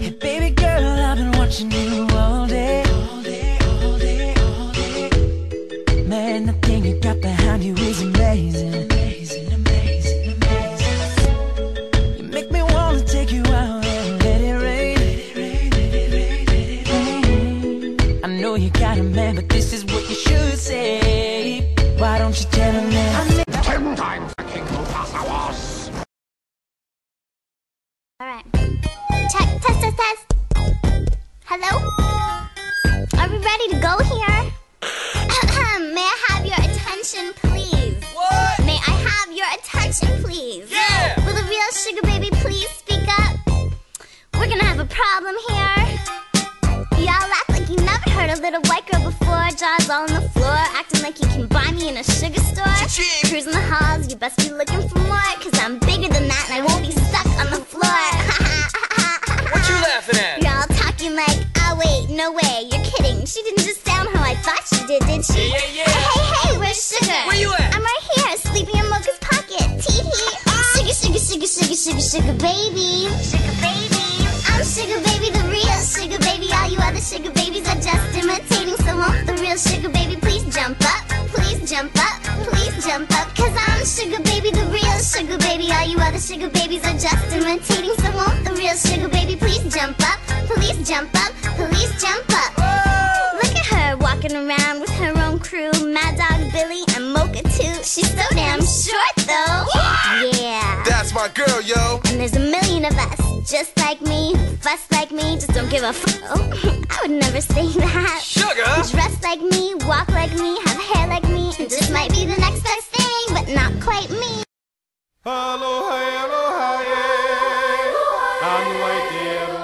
Hey, baby girl, I've been watching you all day. All day, all day, all day. Man, the thing you got behind you is amazing. Amazing, amazing, amazing. You make me wanna take you out and let it rain. Let it rain, let it rain, let it rain. I know you got a man, but this is what you should say. Why don't you tell him that? Alright. Check, test, test, test. Hello? Are we ready to go here? May I have your attention, please? What? May I have your attention, please? Yeah! Will the real sugar baby please speak up? We're gonna have a problem here. Y'all act like you never heard a little white girl before. Jaws all on the floor, acting like you can buy me in a sugar store. Cruising the halls, you best be looking for more. Wait, no way, you're kidding. She didn't just sound how I thought she did, did she? Yeah, yeah, yeah. Hey, hey, where's Sugar? Where you at? I'm right here, sleeping in Mocha's pocket. Tee hee. Sugar, sugar, sugar, sugar, sugar, sugar baby. Sugar baby. I'm Sugar baby, the real Sugar baby. All you other Sugar babies are just imitating. So won't the real Sugar baby please jump up? Please jump up, please jump up. Cause I'm Sugar baby, the real Sugar baby. All you other Sugar babies are just imitating. So won't the real Sugar baby Police jump up, police jump up. Whoa! Look at her walking around with her own crew. Mad Dog Billy and Mocha too. She's so damn short though. Yeah. yeah. That's my girl, yo. And there's a million of us, just like me, fuss like me, just don't give a f. Oh, I would never say that. Sugar. Dress like me, walk like me, have hair like me, and just might be the next best thing, but not quite me. Aloha, hello, aloha. hello. I'm right there.